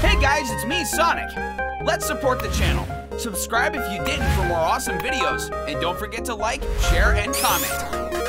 Hey guys, it's me, Sonic. Let's support the channel. Subscribe if you didn't for more awesome videos. And don't forget to like, share, and comment.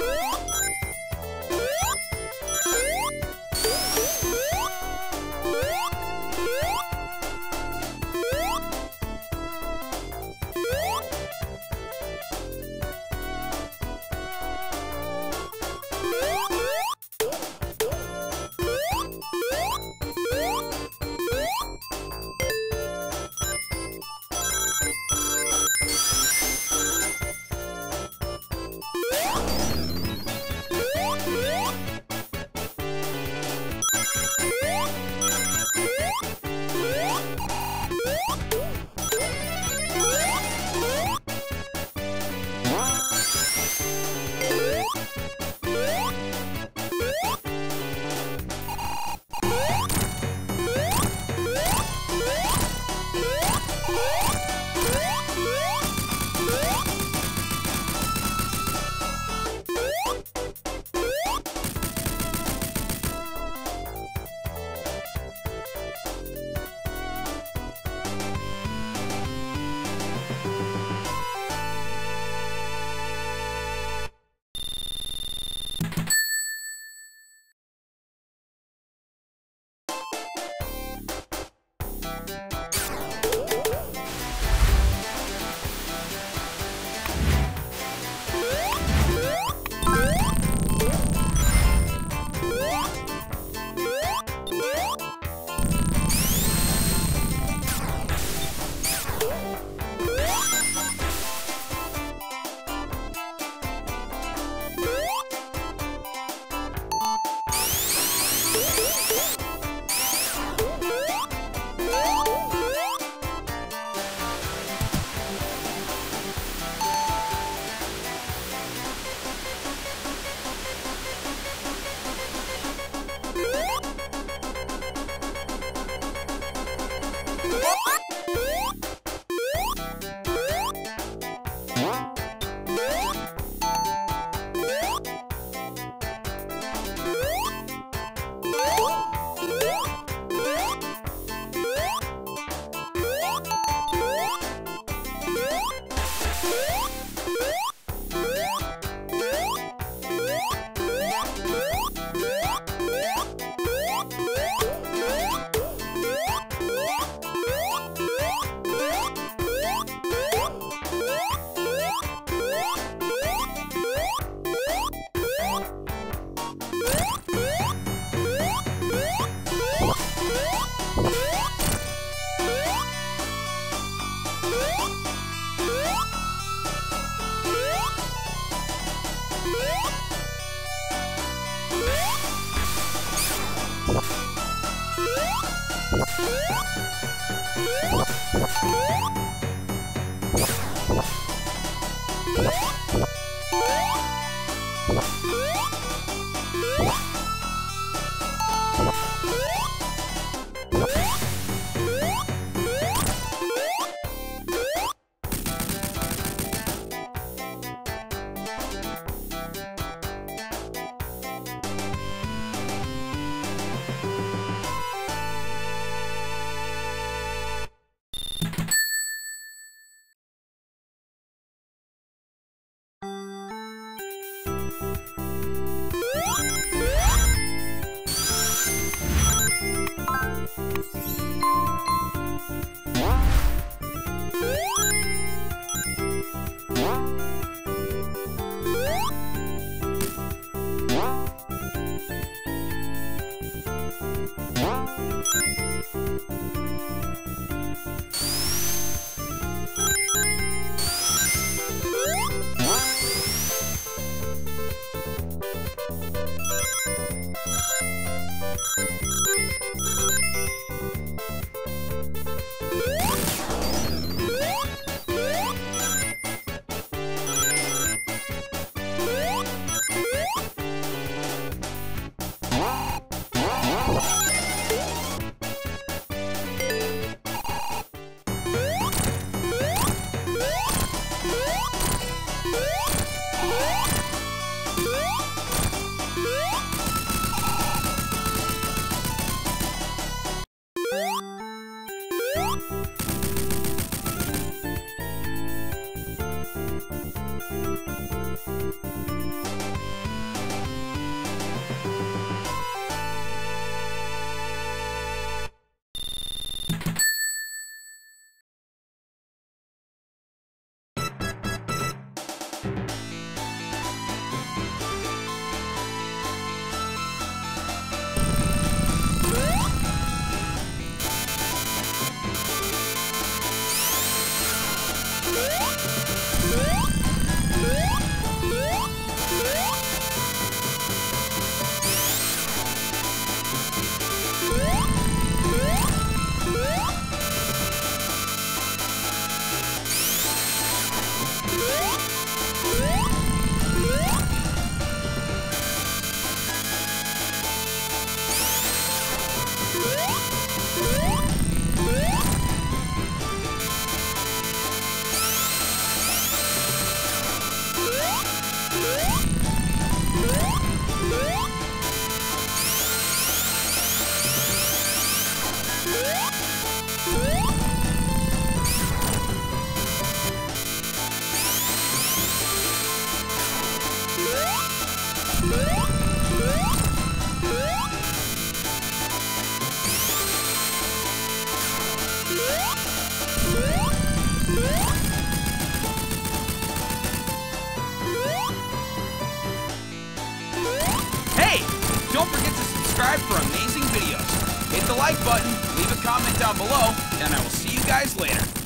Woo! えっ? What? Don't forget to subscribe for amazing videos. Hit the like button, leave a comment down below, and I will see you guys later.